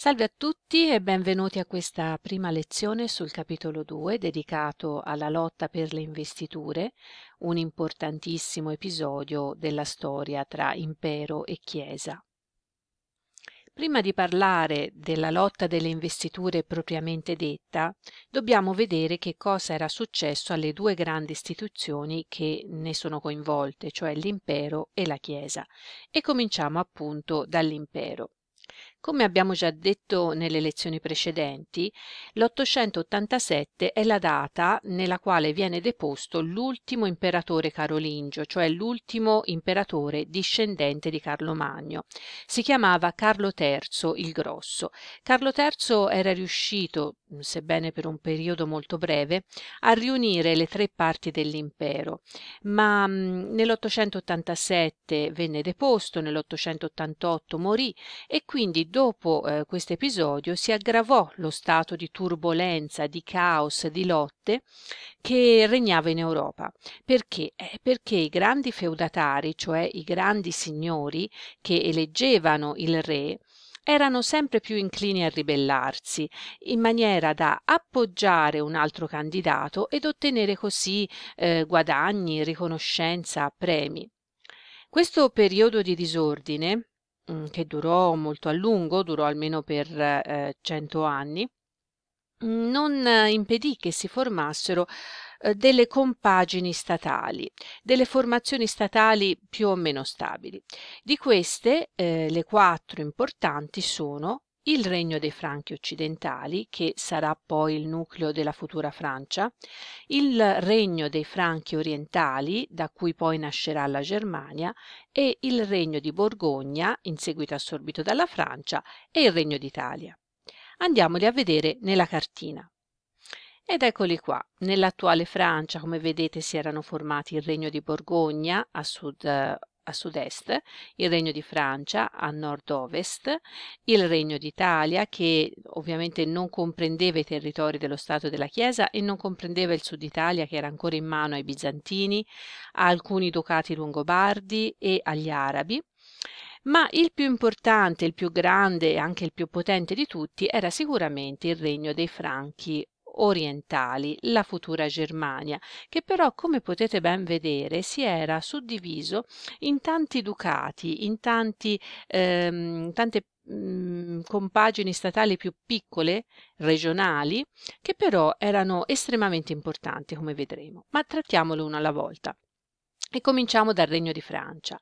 Salve a tutti e benvenuti a questa prima lezione sul capitolo 2 dedicato alla lotta per le investiture, un importantissimo episodio della storia tra impero e Chiesa. Prima di parlare della lotta delle investiture propriamente detta, dobbiamo vedere che cosa era successo alle due grandi istituzioni che ne sono coinvolte, cioè l'impero e la Chiesa. E cominciamo appunto dall'impero. Come abbiamo già detto nelle lezioni precedenti, l'887 è la data nella quale viene deposto l'ultimo imperatore carolingio, cioè l'ultimo imperatore discendente di Carlo Magno. Si chiamava Carlo III il Grosso. Carlo III era riuscito, sebbene per un periodo molto breve, a riunire le tre parti dell'impero, ma nell'887 venne deposto, nell'888 morì e quindi dopo eh, questo episodio si aggravò lo stato di turbolenza, di caos, di lotte che regnava in Europa. Perché? Eh, perché i grandi feudatari, cioè i grandi signori che eleggevano il re, erano sempre più inclini a ribellarsi, in maniera da appoggiare un altro candidato ed ottenere così eh, guadagni, riconoscenza, premi. Questo periodo di disordine Mhmm, che durò molto a lungo, durò almeno per eh, cento anni, mhmm, non impedì che si formassero eh, delle compagini statali, delle formazioni statali più o meno stabili. Di queste, eh, le quattro importanti sono il regno dei Franchi occidentali, che sarà poi il nucleo della futura Francia, il regno dei Franchi orientali, da cui poi nascerà la Germania, e il regno di Borgogna, in seguito assorbito dalla Francia, e il regno d'Italia. Andiamoli a vedere nella cartina. Ed eccoli qua. Nell'attuale Francia, come vedete, si erano formati il regno di Borgogna a sud a sud-est, il Regno di Francia a nord-ovest, il Regno d'Italia che ovviamente non comprendeva i territori dello Stato della Chiesa e non comprendeva il Sud Italia che era ancora in mano ai bizantini, a alcuni ducati longobardi e agli arabi. Ma il più importante, il più grande e anche il più potente di tutti era sicuramente il regno dei Franchi orientali, la futura Germania, che però, come potete ben vedere, si era suddiviso in tanti ducati, in tanti, ehm, tante mh, mhmm, compagini statali più piccole, regionali, che però erano estremamente importanti, come vedremo. Ma trattiamolo uno alla volta. E cominciamo dal Regno di Francia.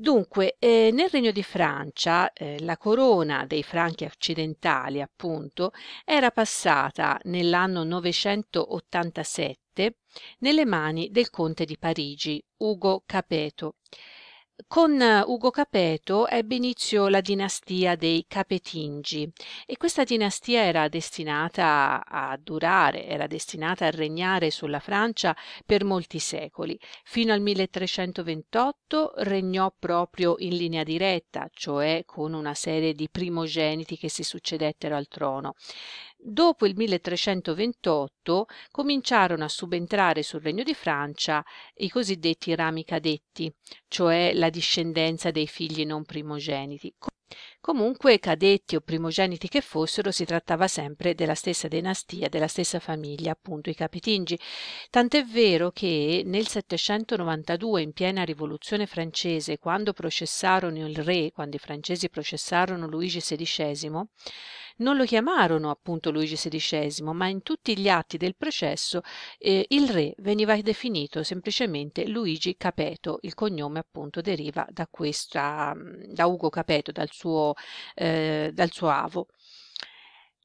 Dunque, eh, nel Regno di Francia eh, la corona dei Franchi occidentali, appunto, era passata nell'anno 987 nelle mani del conte di Parigi, Ugo Capeto. Con Ugo Capeto ebbe inizio la dinastia dei Capetingi e questa dinastia era destinata a durare, era destinata a regnare sulla Francia per molti secoli. Fino al 1328 regnò proprio in linea diretta, cioè con una serie di primogeniti che si succedettero al trono. Dopo il 1328 cominciarono a subentrare sul Regno di Francia i cosiddetti rami cadetti, cioè la discendenza dei figli non primogeniti. Comunque, cadetti o primogeniti che fossero, si trattava sempre della stessa dinastia, della stessa famiglia, appunto i Capetingi. Tant'è vero che nel 792, in piena rivoluzione francese, quando processarono il re, quando i francesi processarono Luigi XVI, non lo chiamarono appunto Luigi XVI, ma in tutti gli atti del processo eh, il re veniva definito semplicemente Luigi Capeto, il cognome appunto deriva da, questa, da Ugo Capeto, dal suo, eh, dal suo avo.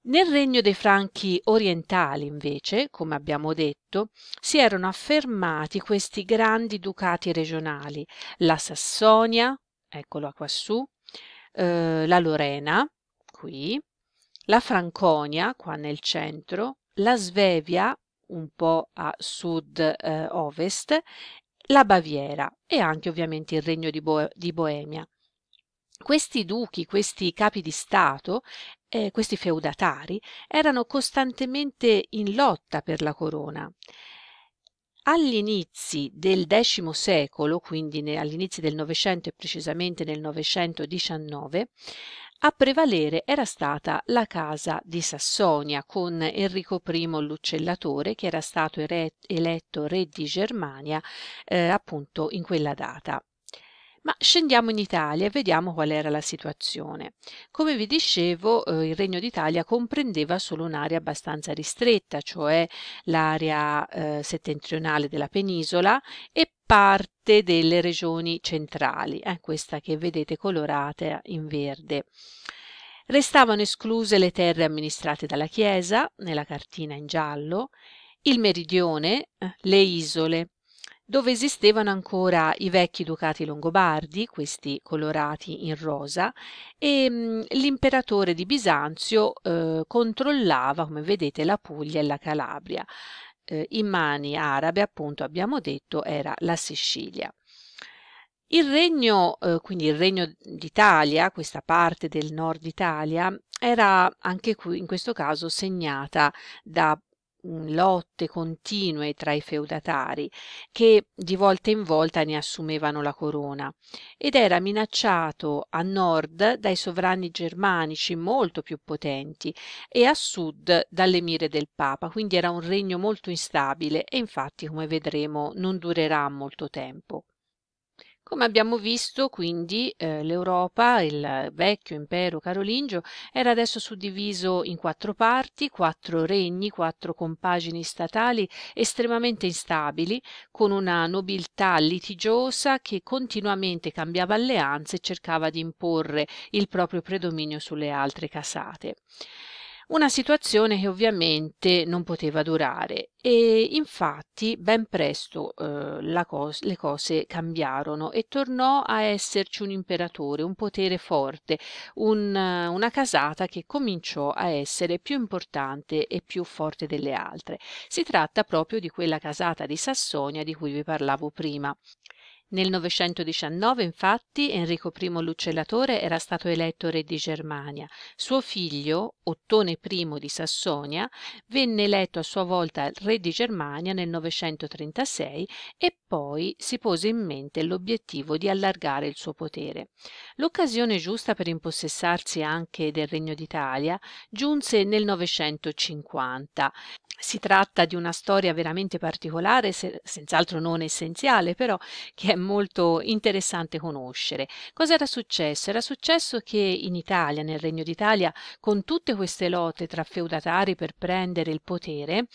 Nel regno dei Franchi orientali, invece, come abbiamo detto, si erano affermati questi grandi ducati regionali, la Sassonia, eccola quassù, eh, la Lorena, qui, la Franconia, qua nel centro, la Svevia, un po' a sud-ovest, eh, la Baviera e anche ovviamente il regno di, Bo- di Boemia. Questi duchi, questi capi di Stato, eh, questi feudatari, erano costantemente in lotta per la corona. Agli inizi del X secolo, quindi inizi del Novecento e precisamente nel 919, a prevalere era stata la casa di Sassonia con Enrico I l'uccellatore che era stato eletto re di Germania eh, appunto in quella data. Ma scendiamo in Italia e vediamo qual era la situazione. Come vi dicevo, eh, il Regno d'Italia comprendeva solo un'area abbastanza ristretta, cioè l'area eh, settentrionale della penisola e parte delle regioni centrali, eh, questa che vedete colorata in verde. Restavano escluse le terre amministrate dalla Chiesa, nella cartina in giallo, il meridione, eh, le isole, dove esistevano ancora i vecchi ducati longobardi, questi colorati in rosa, e mm, l'imperatore di Bisanzio eh, controllava, come vedete, la Puglia e la Calabria. Eh, in mani arabe, appunto, abbiamo detto, era la Sicilia. Il regno, eh, quindi il regno d'Italia, questa parte del nord Italia, era anche qui in questo caso segnata da lotte continue tra i feudatari che di volta in volta ne assumevano la corona ed era minacciato a nord dai sovrani germanici molto più potenti e a sud dalle mire del papa quindi era un regno molto instabile e infatti come vedremo non durerà molto tempo come abbiamo visto, quindi, eh, l'Europa, il vecchio impero carolingio, era adesso suddiviso in quattro parti, quattro regni, quattro compagini statali estremamente instabili, con una nobiltà litigiosa che continuamente cambiava alleanze e cercava di imporre il proprio predominio sulle altre casate. Una situazione che ovviamente non poteva durare e infatti ben presto eh, cos- le cose cambiarono e tornò a esserci un imperatore, un potere forte, un, una casata che cominciò a essere più importante e più forte delle altre. Si tratta proprio di quella casata di Sassonia di cui vi parlavo prima. Nel Novecentodiciannove, infatti, Enrico I l'Uccellatore era stato eletto re di Germania. Suo figlio, Ottone I di Sassonia, venne eletto a sua volta re di Germania nel 936 e poi si pose in mente l'obiettivo di allargare il suo potere. L'occasione giusta per impossessarsi anche del Regno d'Italia giunse nel 950. Si tratta di una storia veramente particolare, se, senz'altro non essenziale, però che è molto interessante conoscere. Cosa era successo? Era successo che in Italia, nel Regno d'Italia, con tutte queste lotte tra feudatari per prendere il potere,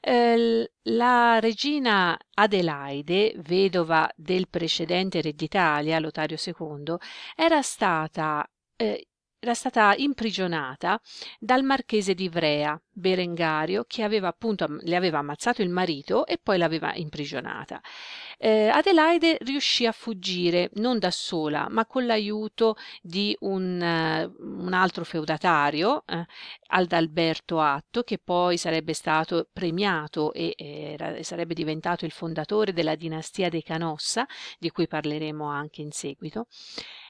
eh, la regina Adelaide, vedova del precedente re d'Italia, Lotario II, era stata eh, era stata imprigionata dal marchese di Ivrea, Berengario, che aveva appunto, le aveva ammazzato il marito e poi l'aveva imprigionata. Eh, Adelaide riuscì a fuggire non da sola, ma con l'aiuto di un, uh, un altro feudatario, eh, Aldalberto Atto, che poi sarebbe stato premiato e era, sarebbe diventato il fondatore della dinastia dei Canossa, di cui parleremo anche in seguito.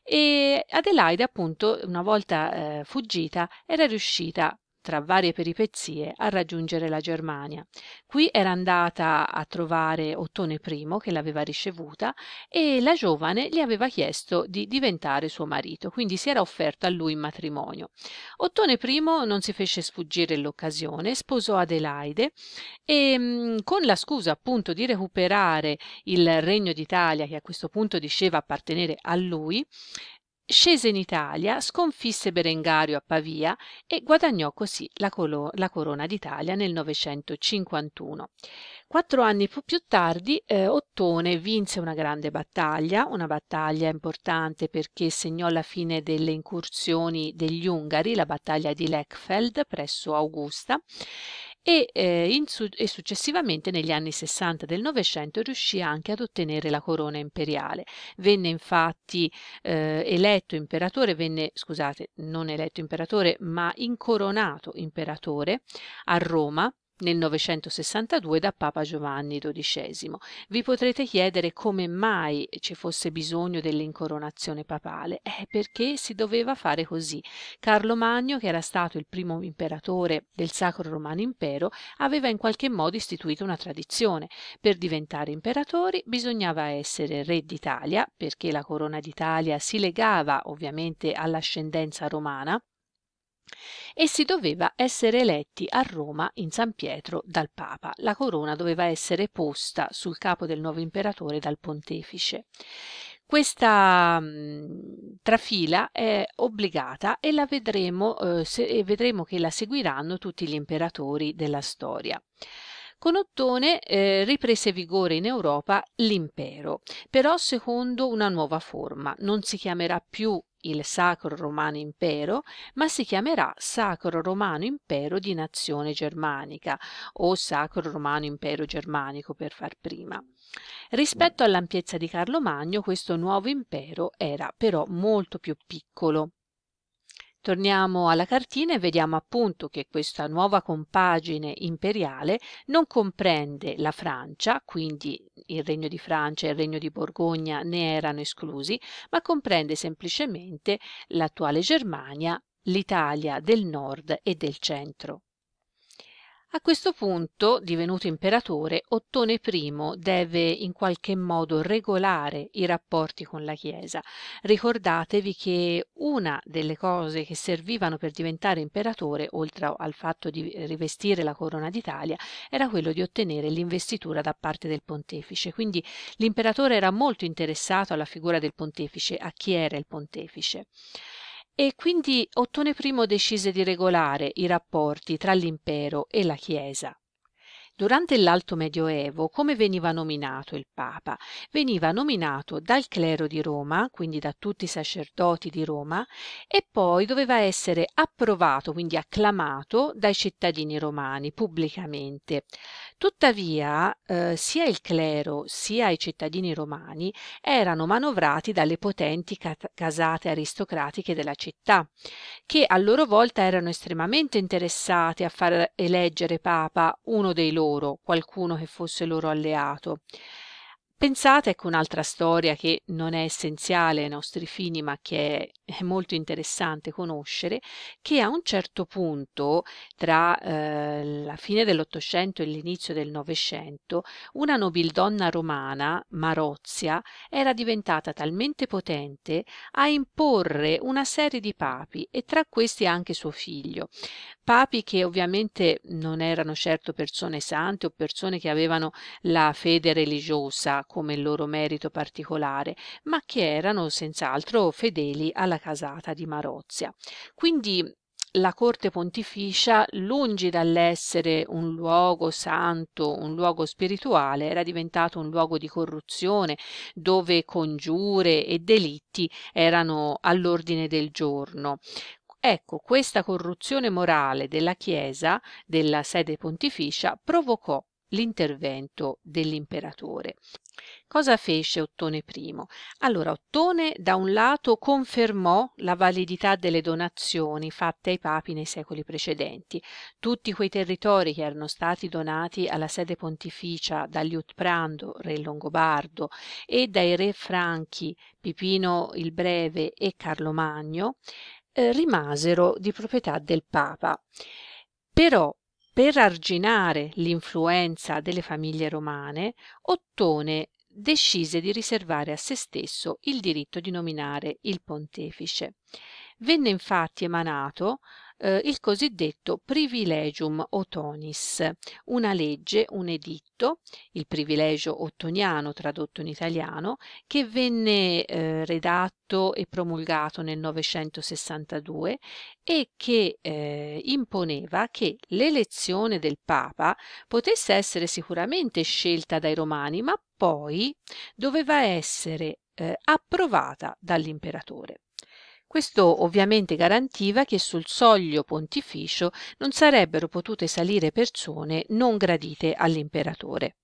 E Adelaide appunto una volta eh, fuggita era riuscita tra varie peripezie a raggiungere la Germania. Qui era andata a trovare Ottone I che l'aveva ricevuta e la giovane gli aveva chiesto di diventare suo marito, quindi si era offerto a lui in matrimonio. Ottone I non si fece sfuggire l'occasione, sposò Adelaide e mm, con la scusa appunto di recuperare il regno d'Italia che a questo punto diceva appartenere a lui, Scese in Italia, sconfisse Berengario a Pavia e guadagnò così la, colo- la corona d'Italia nel 951. Quattro anni più tardi eh, Ottone vinse una grande battaglia, una battaglia importante perché segnò la fine delle incursioni degli Ungari, la battaglia di Lechfeld presso Augusta, e, eh, in, e, successivamente negli anni 60 del Novecento riuscì anche ad ottenere la corona imperiale. Venne infatti eh, eletto imperatore, venne, scusate, non eletto imperatore, ma incoronato imperatore a Roma nel 962 da Papa Giovanni XII. Vi potrete chiedere come mai ci fosse bisogno dell'incoronazione papale. Eh, perché si doveva fare così. Carlo Magno, che era stato il primo imperatore del Sacro Romano Impero, aveva in qualche modo istituito una tradizione. Per diventare imperatori bisognava essere re d'Italia, perché la corona d'Italia si legava ovviamente all'ascendenza romana, e si doveva essere eletti a Roma in San Pietro dal Papa. La corona doveva essere posta sul capo del nuovo imperatore dal pontefice. Questa mh, trafila è obbligata e la vedremo, eh, se, vedremo che la seguiranno tutti gli imperatori della storia. Con Ottone eh, riprese vigore in Europa l'impero, però secondo una nuova forma. Non si chiamerà più il Sacro Romano Impero, ma si chiamerà Sacro Romano Impero di Nazione Germanica o Sacro Romano Impero Germanico per far prima. Rispetto all'ampiezza di Carlo Magno, questo nuovo impero era però molto più piccolo. Torniamo alla cartina e vediamo appunto che questa nuova compagine imperiale non comprende la Francia, quindi il Regno di Francia e il Regno di Borgogna ne erano esclusi, ma comprende semplicemente l'attuale Germania, l'Italia del nord e del centro. A questo punto, divenuto imperatore, Ottone I deve in qualche modo regolare i rapporti con la Chiesa. Ricordatevi che una delle cose che servivano per diventare imperatore, oltre al fatto di rivestire la corona d'Italia, era quello di ottenere l'investitura da parte del pontefice. Quindi l'imperatore era molto interessato alla figura del pontefice, a chi era il pontefice. E quindi Ottone I decise di regolare i rapporti tra l'impero e la Chiesa. Durante l'Alto Medioevo come veniva nominato il Papa? Veniva nominato dal clero di Roma, quindi da tutti i sacerdoti di Roma, e poi doveva essere approvato, quindi acclamato dai cittadini romani pubblicamente. Tuttavia, eh, sia il clero sia i cittadini romani erano manovrati dalle potenti casate aristocratiche della città, che a loro volta erano estremamente interessate a far eleggere Papa uno dei loro loro, qualcuno che fosse loro alleato. Pensate, ecco un'altra storia che non è essenziale ai nostri fini, ma che è molto interessante conoscere, che a un certo punto, tra eh, la fine dell'Ottocento e l'inizio del Novecento, una nobildonna romana, Marozia, era diventata talmente potente a imporre una serie di papi e tra questi anche suo figlio. Papi che ovviamente non erano certo persone sante o persone che avevano la fede religiosa come il loro merito particolare, ma che erano senz'altro fedeli alla casata di Marozia. Quindi la corte pontificia, lungi dall'essere un luogo santo, un luogo spirituale, era diventato un luogo di corruzione dove congiure e delitti erano all'ordine del giorno. Ecco, questa corruzione morale della Chiesa, della sede pontificia, provocò l'intervento dell'imperatore. Cosa fece Ottone I? Allora, Ottone da un lato confermò la validità delle donazioni fatte ai papi nei secoli precedenti. Tutti quei territori che erano stati donati alla sede pontificia da Liutprando, re longobardo, e dai re franchi Pipino il Breve e Carlo Magno, eh, rimasero di proprietà del Papa. Però per arginare l'influenza delle famiglie romane, Ottone decise di riservare a se stesso il diritto di nominare il pontefice. Venne infatti emanato eh, il cosiddetto privilegium otonis, una legge, un editto, il privilegio ottoniano tradotto in italiano, che venne eh, redatto e promulgato nel 962 e che eh, imponeva che l'elezione del Papa potesse essere sicuramente scelta dai romani, ma poi doveva essere eh, approvata dall'imperatore. Questo ovviamente garantiva che sul soglio pontificio non sarebbero potute salire persone non gradite all'imperatore.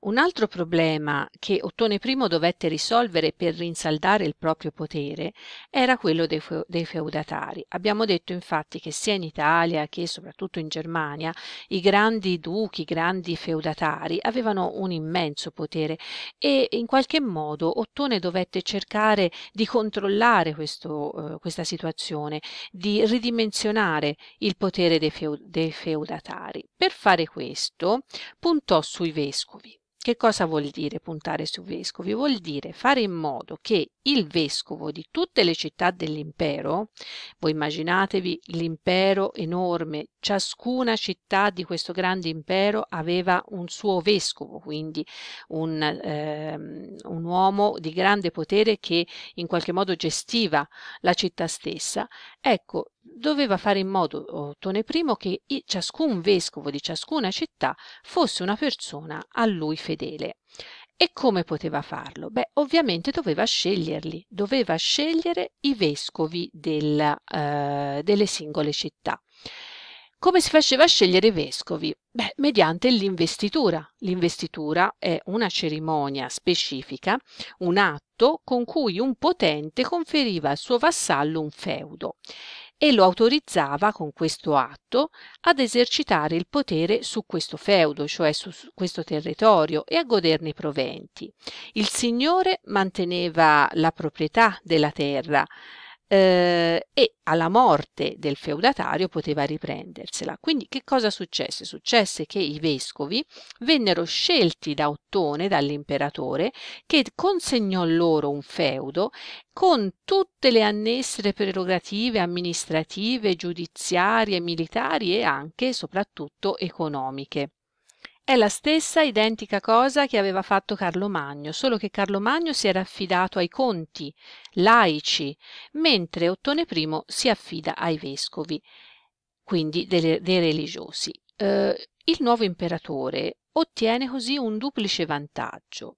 Un altro problema che Ottone I dovette risolvere per rinsaldare il proprio potere era quello dei, feu- dei, feudatari. Abbiamo detto infatti che sia in Italia che soprattutto in Germania i grandi duchi, i grandi feudatari avevano un immenso potere e in qualche modo Ottone dovette cercare di controllare questo, uh, questa situazione, di ridimensionare il potere dei, feu- dei feudatari. Per fare questo puntò sui vescovi. Che cosa vuol dire puntare sui vescovi? Vuol dire fare in modo che il vescovo di tutte le città dell'impero, voi immaginatevi l'impero enorme, ciascuna città di questo grande impero aveva un suo vescovo, quindi un, ehm, un uomo di grande potere che in qualche modo gestiva la città stessa. Ecco, doveva fare in modo Ottone I che ciascun vescovo di ciascuna città fosse una persona a lui fedele. E come poteva farlo? Beh, ovviamente doveva sceglierli, doveva scegliere i vescovi della, eh, delle singole città. Come si faceva a scegliere i vescovi? Beh, mediante l'investitura. L'investitura è una cerimonia specifica, un atto con cui un potente conferiva al suo vassallo un feudo e lo autorizzava con questo atto ad esercitare il potere su questo feudo, cioè su questo territorio, e a goderne i proventi. Il signore manteneva la proprietà della terra, eh, e alla morte del feudatario poteva riprendersela. Quindi che cosa successe? Successe che i vescovi vennero scelti da Ottone, dall'imperatore, che consegnò loro un feudo con tutte le annesse prerogative amministrative, giudiziarie, militari e anche e soprattutto economiche. È la stessa identica cosa che aveva fatto Carlo Magno, solo che Carlo Magno si era affidato ai conti laici, mentre Ottone I si affida ai vescovi, quindi dei, dei religiosi. Eh, il nuovo imperatore ottiene così un duplice vantaggio.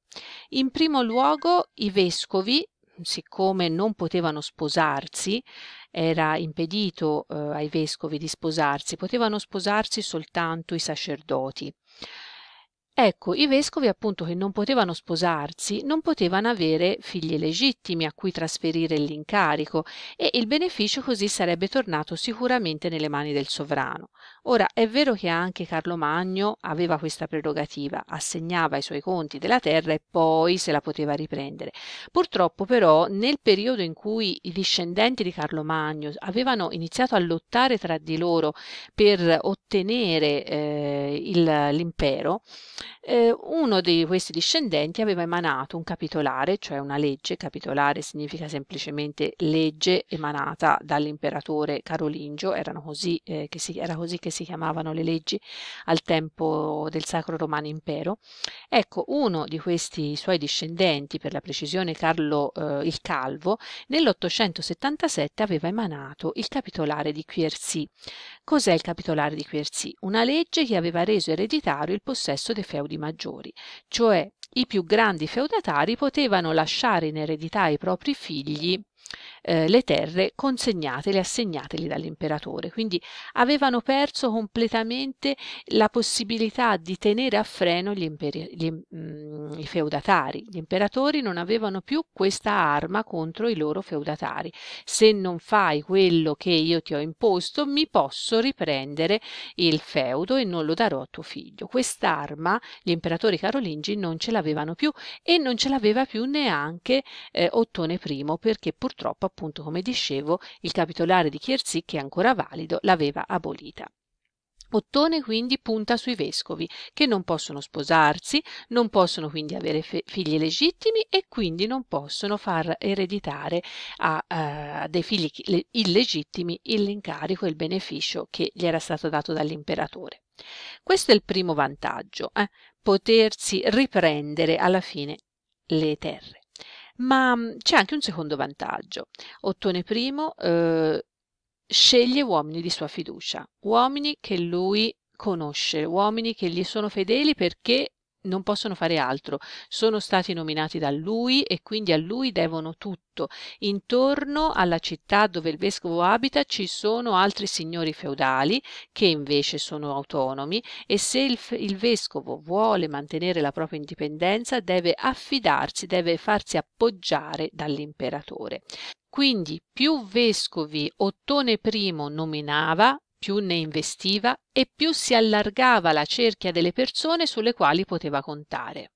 In primo luogo i vescovi, siccome non potevano sposarsi, era impedito eh, ai vescovi di sposarsi, potevano sposarsi soltanto i sacerdoti. Ecco, i vescovi appunto che non potevano sposarsi non potevano avere figli legittimi a cui trasferire l'incarico e il beneficio così sarebbe tornato sicuramente nelle mani del sovrano. Ora è vero che anche Carlo Magno aveva questa prerogativa, assegnava i suoi conti della terra e poi se la poteva riprendere. Purtroppo però nel periodo in cui i discendenti di Carlo Magno avevano iniziato a lottare tra di loro per ottenere eh, l'impero, eh, uno di questi discendenti aveva emanato un capitolare, cioè una legge, capitolare significa semplicemente legge emanata dall'imperatore carolingio, così, eh, si, era così che si chiamavano le leggi al tempo del Sacro Romano Impero. Ecco, uno di questi suoi discendenti, per la precisione Carlo eh, il Calvo, nell'877 aveva emanato il capitolare di Quercy. Cos'è il capitolare di Quercy? Una legge che aveva reso ereditario il possesso dei feudi maggiori, cioè i più grandi feudatari potevano lasciare in eredità ai propri figli eh, le terre consegnatele, assegnateli dall'imperatore. Quindi avevano perso completamente la possibilità di tenere a freno gli imperi- gli, mh, mm, i feudatari. Gli imperatori non avevano più questa arma contro i loro feudatari. Se non fai quello che io ti ho imposto, mi posso riprendere il feudo e non lo darò a tuo figlio. Quest'arma gli imperatori carolingi non ce l'avevano più e non ce l'aveva più neanche eh, Ottone I perché purtroppo appunto come dicevo il capitolare di Chiersì che è ancora valido l'aveva abolita. Ottone quindi punta sui vescovi, che non possono sposarsi, non possono quindi avere figli legittimi e quindi non possono far ereditare a, a dei figli illegittimi l'incarico e il beneficio che gli era stato dato dall'imperatore. Questo è il primo vantaggio, eh? potersi riprendere alla fine le terre. Ma mhmm, c'è anche un secondo vantaggio. Ottone I eh, sceglie uomini di sua fiducia, uomini che lui conosce, uomini che gli sono fedeli perché non possono fare altro, sono stati nominati da lui e quindi a lui devono tutto. Intorno alla città dove il vescovo abita ci sono altri signori feudali che invece sono autonomi e se il, il vescovo vuole mantenere la propria indipendenza deve affidarsi, deve farsi appoggiare dall'imperatore. Quindi più vescovi Ottone I nominava, più ne investiva e più si allargava la cerchia delle persone sulle quali poteva contare.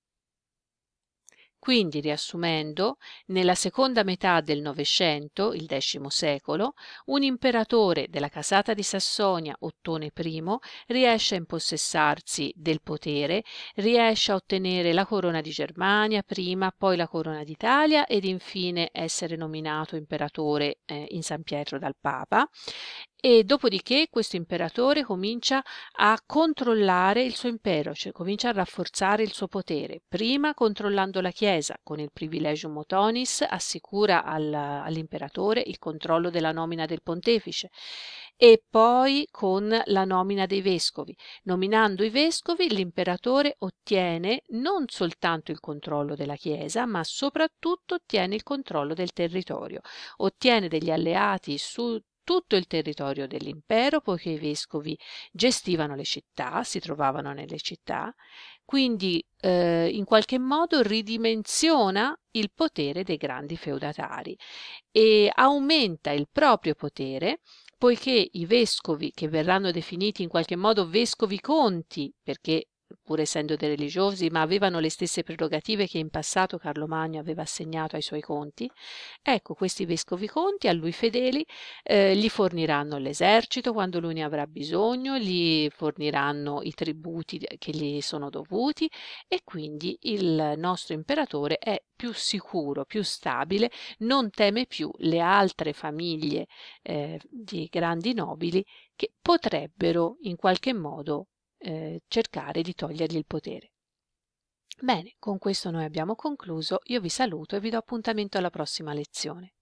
Quindi, riassumendo, nella seconda metà del Novecento, il X secolo, un imperatore della casata di Sassonia, Ottone I, riesce a impossessarsi del potere, riesce a ottenere la corona di Germania prima, poi la corona d'Italia ed infine essere nominato imperatore eh, in San Pietro dal Papa e dopodiché questo imperatore comincia a controllare il suo impero, cioè comincia a rafforzare il suo potere. Prima controllando la Chiesa con il privilegium motonis, assicura al, all'imperatore il controllo della nomina del pontefice e poi con la nomina dei vescovi. Nominando i vescovi, l'imperatore ottiene non soltanto il controllo della Chiesa, ma soprattutto ottiene il controllo del territorio, ottiene degli alleati su tutto il territorio dell'impero, poiché i vescovi gestivano le città, si trovavano nelle città, quindi eh, in qualche modo ridimensiona il potere dei grandi feudatari e aumenta il proprio potere poiché i vescovi che verranno definiti in qualche modo vescovi conti, perché pur essendo dei religiosi, ma avevano le stesse prerogative che in passato Carlo Magno aveva assegnato ai suoi conti, ecco questi vescovi conti a lui fedeli eh, gli forniranno l'esercito quando lui ne avrà bisogno, gli forniranno i tributi che gli sono dovuti e quindi il nostro imperatore è più sicuro, più stabile, non teme più le altre famiglie eh, di grandi nobili che potrebbero in qualche modo eh, cercare di togliergli il potere. Bene, con questo noi abbiamo concluso, io vi saluto e vi do appuntamento alla prossima lezione.